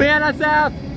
Prepare yourself!